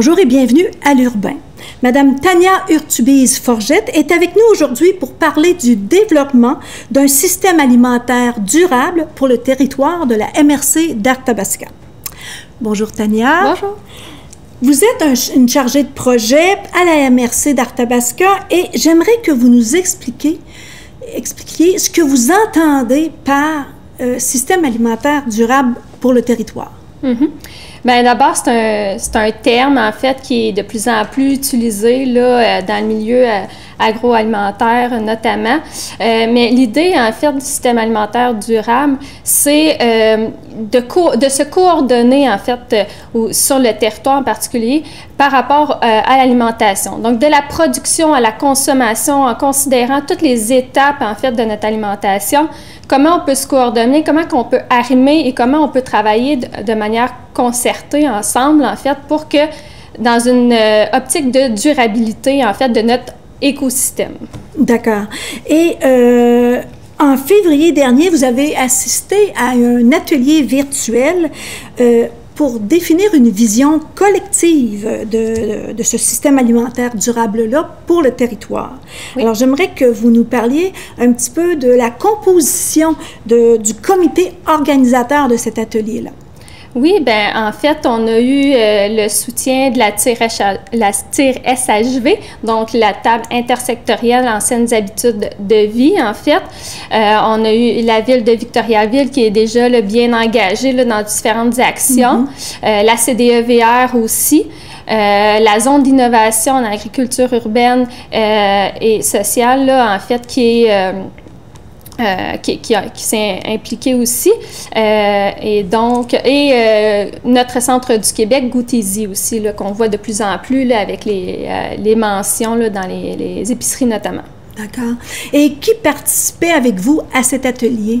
Bonjour et bienvenue à l'Urbain. Madame Tania Urtubise-Forgette est avec nous aujourd'hui pour parler du développement d'un système alimentaire durable pour le territoire de la MRC d'Arthabasca. Bonjour Tania. Bonjour. Vous êtes une chargée de projet à la MRC d'Arthabasca et j'aimerais que vous nous expliquiez, expliquiez ce que vous entendez par euh, système alimentaire durable pour le territoire. Mm Bien, d'abord, c'est un, un, terme, en fait, qui est de plus en plus utilisé là, euh, dans le milieu euh, agroalimentaire notamment. Euh, mais l'idée, en fait, du système alimentaire durable, c'est euh, de, de, se coordonner, en fait, euh, sur le territoire en particulier par rapport à l'alimentation. Donc, de la production à la consommation, en considérant toutes les étapes, en fait, de notre alimentation, comment on peut se coordonner, comment on peut arrimer et comment on peut travailler de, de manière concertée ensemble, en fait, pour que dans une optique de durabilité, en fait, de notre écosystème. D'accord. Et euh, en février dernier, vous avez assisté à un atelier virtuel euh, pour définir une vision collective de, de ce système alimentaire durable-là pour le territoire. Alors, j'aimerais que vous nous parliez un petit peu de la composition de, du comité organisateur de cet atelier-là. Oui, ben en fait, on a eu euh, le soutien de la TIR, la SHV, donc la table intersectorielle anciennes habitudes de vie, en fait. Euh, on a eu la ville de Victoriaville qui est déjà bien engagée là, dans différentes actions, mm-hmm. euh, la CDEVR aussi. la zone d'innovation en agriculture urbaine et sociale, là, en fait, qui est euh, qui, qui, s'est impliqué aussi. Euh, et donc, et euh, notre centre du Québec, Goutésy aussi, qu'on voit de plus en plus là, avec les, euh, les mentions là, dans les, les épiceries notamment. D'accord. Et qui participait avec vous à cet atelier?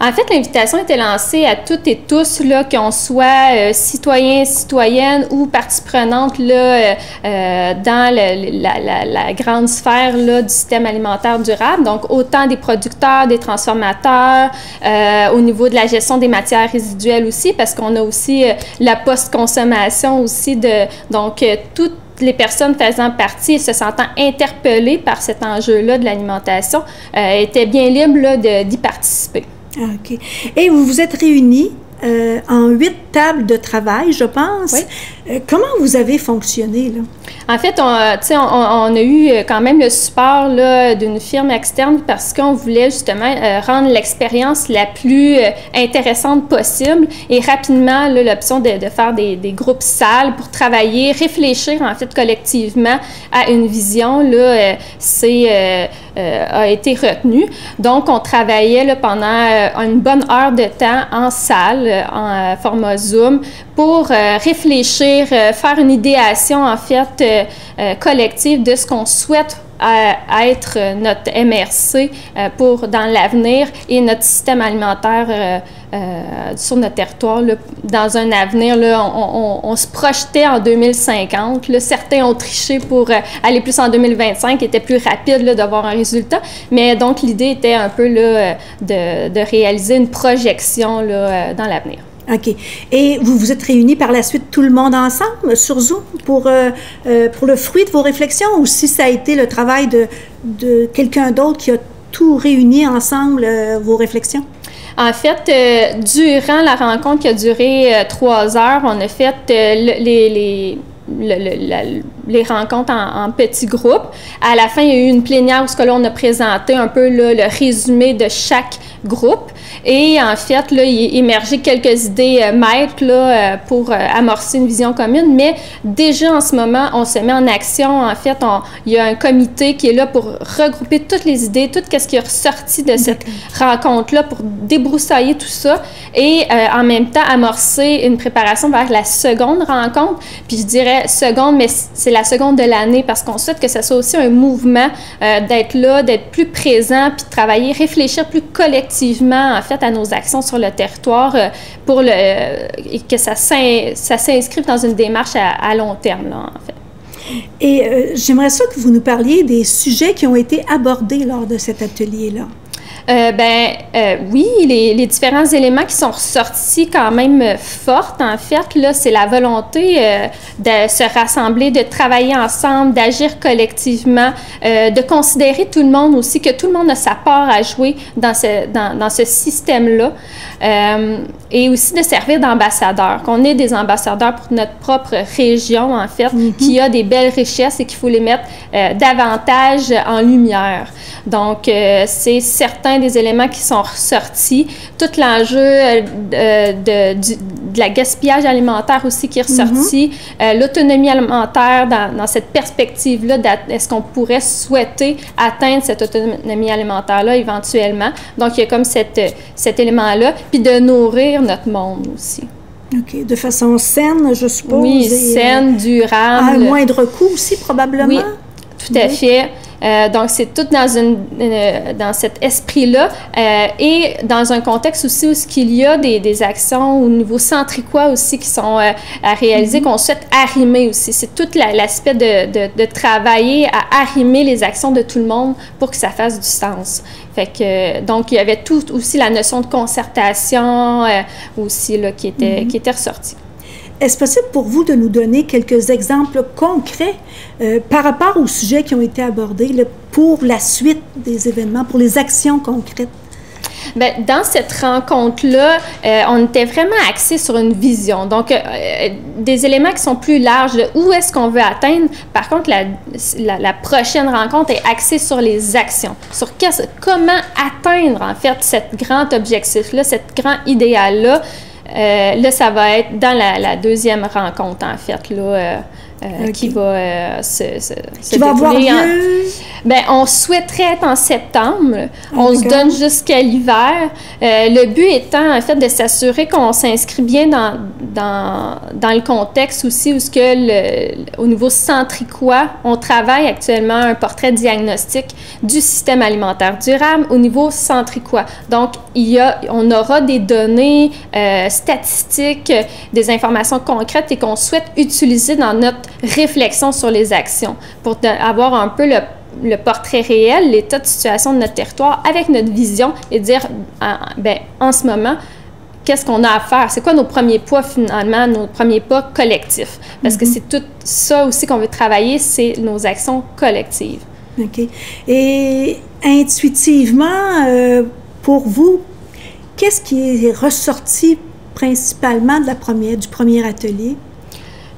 En fait, l'invitation était lancée à toutes et tous, là, qu'on soit euh, citoyens, citoyennes ou partie prenante là, euh, euh, dans la, grande sphère là, du système alimentaire durable. Donc, autant des producteurs, des transformateurs, au niveau de la gestion des matières résiduelles aussi, parce qu'on a aussi la post-consommation aussi donc, toutes les personnes faisant partie et se sentant interpellées par cet enjeu-là de l'alimentation étaient bien libres d'y participer. Ah. Et vous vous êtes réunis euh, en huit tables de travail, je pense. Oui. Euh, comment vous avez fonctionné, là? En fait, on, euh, on, on, a eu quand même le support d'une firme externe parce qu'on voulait justement rendre l'expérience la plus intéressante possible et rapidement l'option de, de, faire des, des, groupes salles pour travailler, réfléchir en fait collectivement à une vision, là, c'est a été retenu. Donc, on travaillait là, pendant une bonne heure de temps en salle, en format Zoom, pour réfléchir, faire une idéation en fait collective de ce qu'on souhaite à, être notre MRC pour dans l'avenir et notre système alimentaire euh, euh, sur notre territoire. Là, dans un avenir, là, on, on, se projetait en 2050. Là, certains ont triché pour euh, aller plus en 2025, qui était plus rapide d'avoir un résultat. Mais donc, l'idée était un peu de, de réaliser une projection dans l'avenir. OK. Et vous vous êtes réunis par la suite tout le monde ensemble sur Zoom pour, euh, euh, pour le fruit de vos réflexions ou si ça a été le travail de, de quelqu'un d'autre qui a tout réuni ensemble, euh, vos réflexions? En fait, durant la rencontre qui a duré trois heures, on a fait les, les le, les rencontres en, petits groupes. À la fin, il y a eu une plénière où on a présenté un peu le résumé de chaque groupe. Et en fait, là, il émergé quelques idées euh, maîtres là, euh, pour euh, amorcer une vision commune. Mais déjà en ce moment, on se met en action. En fait, il y a un comité qui est là pour regrouper toutes les idées, tout ce qui est ressorti de cette rencontre-là pour débroussailler tout ça et en même temps amorcer une préparation vers la seconde rencontre. Puis je dirais seconde, mais c'est la seconde de l'année parce qu'on souhaite que ce soit aussi un mouvement euh, d'être là, d'être plus présent, puis de travailler, réfléchir plus collectivement en fait à nos actions sur le territoire euh, pour le, et que ça s'inscrive dans une démarche à, long terme là, en fait. Et euh, j'aimerais ça que vous nous parliez des sujets qui ont été abordés lors de cet atelier-là. Euh, ben euh, oui, les, les, différents éléments qui sont ressortis quand même fortes, en fait, là, c'est la volonté euh, de se rassembler, de travailler ensemble, d'agir collectivement, euh, de considérer tout le monde aussi, que tout le monde a sa part à jouer dans ce, dans, dans ce système-là, et aussi de servir d'ambassadeur, qu'on ait des ambassadeurs pour notre propre région, en fait, mm -hmm. qui a des belles richesses et qu'il faut les mettre davantage en lumière. Donc, c'est des éléments qui sont ressortis. Tout l'enjeu euh, de, la gaspillage alimentaire aussi qui est ressorti. Mm -hmm. euh, L'autonomie alimentaire dans, dans cette perspective-là, est-ce qu'on pourrait souhaiter atteindre cette autonomie alimentaire-là éventuellement? Donc, il y a comme cette, cet élément-là. Puis de nourrir notre monde aussi. OK. De façon saine, je suppose. Oui, saine, durable. À moindre coût aussi, probablement. Oui, tout à oui. fait. Euh, donc, c'est tout dans, une, euh, dans cet esprit-là euh, et dans un contexte aussi où il y a des, des actions au niveau centricois aussi qui sont à réaliser, mm -hmm. qu'on souhaite arrimer aussi. C'est tout l'aspect de, de, de, travailler à arrimer les actions de tout le monde pour que ça fasse du sens. Fait que, donc, il y avait tout aussi la notion de concertation aussi là, qui, était, mm -hmm. qui était ressortie. Est-ce possible pour vous de nous donner quelques exemples concrets euh, par rapport aux sujets qui ont été abordés pour la suite des événements, pour les actions concrètes? Bien, dans cette rencontre-là, euh, on était vraiment axé sur une vision. Donc, euh, des éléments qui sont plus larges, où est-ce qu'on veut atteindre? Par contre, la, la, la, prochaine rencontre est axée sur les actions, sur comment atteindre, en fait, cet grand objectif-là, cet grand idéal-là. Euh, là, ça va être dans la, deuxième rencontre, en fait, là, euh, okay. qui va euh, se, se, qui va avoir lieu... En... Ben, on souhaiterait être en septembre. Ah, on se donne jusqu'à l'hiver. le but étant, en fait, de s'assurer qu'on s'inscrit bien dans, dans, dans, le contexte aussi où ce que le, au niveau centricois, on travaille actuellement un portrait diagnostique du système alimentaire durable au niveau centricois. Donc, il y a, on aura des données euh, statistiques, des informations concrètes et qu'on souhaite utiliser dans notre réflexion sur les actions pour avoir un peu le le portrait réel, l'état de situation de notre territoire avec notre vision et dire, ben, en ce moment, qu'est-ce qu'on a à faire? C'est quoi nos premiers pas finalement, nos premiers pas collectifs? Parce mm -hmm. que c'est tout ça aussi qu'on veut travailler, c'est nos actions collectives. OK. Et intuitivement, euh, pour vous, qu'est-ce qui est ressorti principalement de la première, du premier atelier?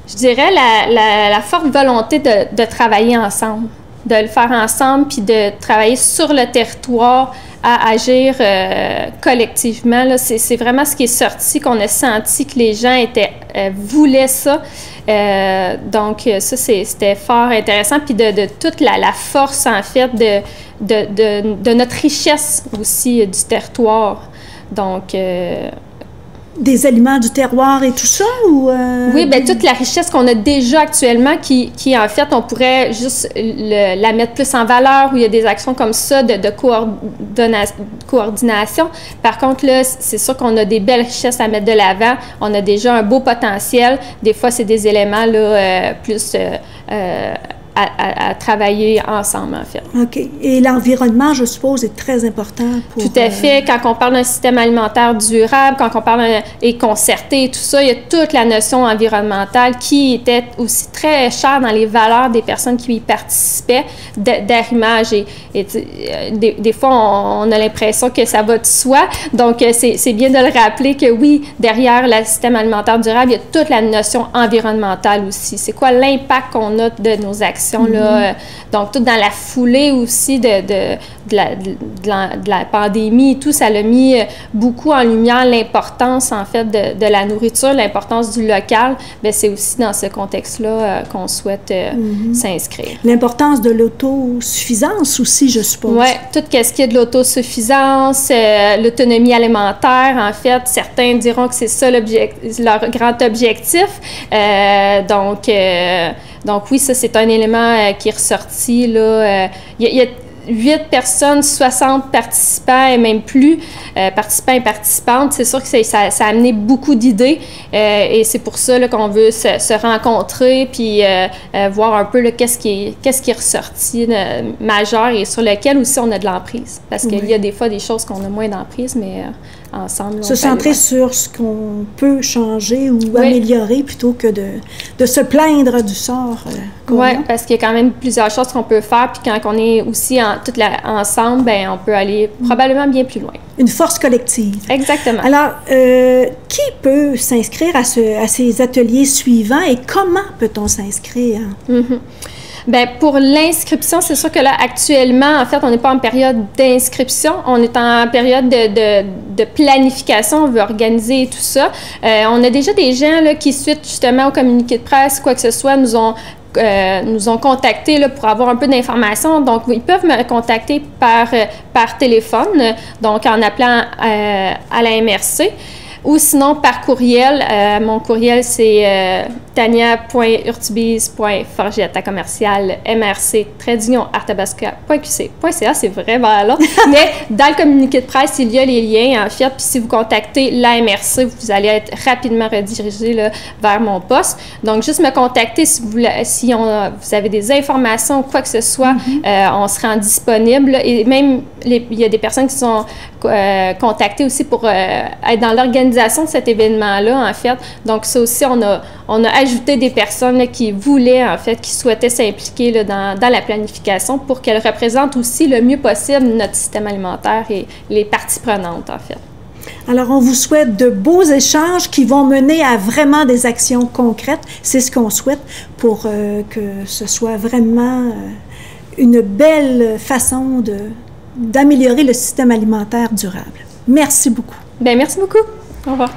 Je dirais la, forte volonté de, travailler ensemble, de le faire ensemble, puis de travailler sur le territoire à agir euh, collectivement. C'est vraiment ce qui est sorti, qu'on a senti que les gens euh, voulaient ça. Euh, donc, ça, c'était fort intéressant. Puis de, toute la, force, en fait, de, de, notre richesse aussi du territoire. Donc, des aliments du terroir et tout ça? Ou euh... Oui, bien, toute la richesse qu'on a déjà actuellement, qui, qui, en fait, on pourrait juste le, la mettre plus en valeur, où il y a des actions comme ça de, de coordination. Par contre, là, c'est sûr qu'on a des belles richesses à mettre de l'avant. On a déjà un beau potentiel. Des fois, c'est des éléments là, euh, plus... Euh, à, à, à, travailler ensemble, en fait. OK. Et l'environnement, je suppose, est très important pour... Tout à fait. Quand on parle d'un système alimentaire durable, quand on parle et concerté tout ça, il y a toute la notion environnementale qui était aussi très chère dans les valeurs des personnes qui y participaient d'arrimage. Et, et des, des, fois, on, on a l'impression que ça va de soi. Donc, c'est bien de le rappeler que oui, derrière le système alimentaire durable, il y a toute la notion environnementale aussi. C'est quoi l'impact qu'on a de nos actions Mm -hmm. là, donc, tout dans la foulée aussi de, de, de, la, de, la, pandémie et tout, ça l'a mis beaucoup en lumière l'importance, en fait, de, de la nourriture, l'importance du local. Bien, c'est aussi dans ce contexte-là euh, qu'on souhaite euh, mm -hmm. s'inscrire. L'importance de l'autosuffisance aussi, je suppose. Oui, tout ce qui est de l'autosuffisance, euh, l'autonomie alimentaire, en fait, certains diront que c'est ça leur grand objectif. donc, donc oui, ça, c'est un élément qui est ressorti. Là, a 8 personnes, 60 participants et même plus, euh, participants et participantes, c'est sûr que ça, ça, a amené beaucoup d'idées euh, et c'est pour ça qu'on veut se, rencontrer puis euh, voir un peu qu'est-ce qui, est, qu'est-ce qui est ressorti majeur et sur lequel aussi on a de l'emprise. Parce qu'il y a des fois des choses qu'on a moins d'emprise, mais ensemble. Se centrer sur ce qu'on peut changer ou améliorer plutôt que de, de, se plaindre du sort. oui, parce qu'il y a quand même plusieurs choses qu'on peut faire puis quand on est aussi en, toute la, ensemble, ben, on peut aller probablement bien plus loin. Une force collective. Exactement. Alors, euh, qui peut s'inscrire à, ce, à, ces ateliers suivants et comment peut-on s'inscrire? Bien, pour l'inscription, c'est sûr que là, actuellement, en fait, on n'est pas en période d'inscription, on est en période de, de, planification, on veut organiser tout ça. Euh, on a déjà des gens là, qui, suite justement au communiqué de presse, quoi que ce soit, nous ont euh, nous ont contactés pour avoir un peu d'informations. Donc, ils peuvent me contacter par, euh, par téléphone, donc en appelant euh, à la MRC ou sinon par courriel. mon courriel, c'est tania.urtubise.forgette commercial mrc C'est vraiment là. Mais dans le communiqué de presse, il y a les liens, en fait. Puis si vous contactez l'AMRC, vous allez être rapidement redirigé là, vers mon poste. Donc, juste me contacter si vous, si on, vous avez des informations ou quoi que ce soit, mm-hmm. euh, on se rend disponible. Et même, il y a des personnes qui sont euh, contactées aussi pour euh, être dans l'organisation de cet événement-là, en fait. Donc, ça aussi, on a, on a ajouté des personnes qui voulaient, en fait, qui souhaitaient s'impliquer dans, dans, la planification pour qu'elles représentent aussi le mieux possible notre système alimentaire et les parties prenantes, en fait. Alors, on vous souhaite de beaux échanges qui vont mener à vraiment des actions concrètes. C'est ce qu'on souhaite pour euh, que ce soit vraiment euh, une belle façon de, d'améliorer le système alimentaire durable. Merci beaucoup. Bien, merci beaucoup. Au revoir.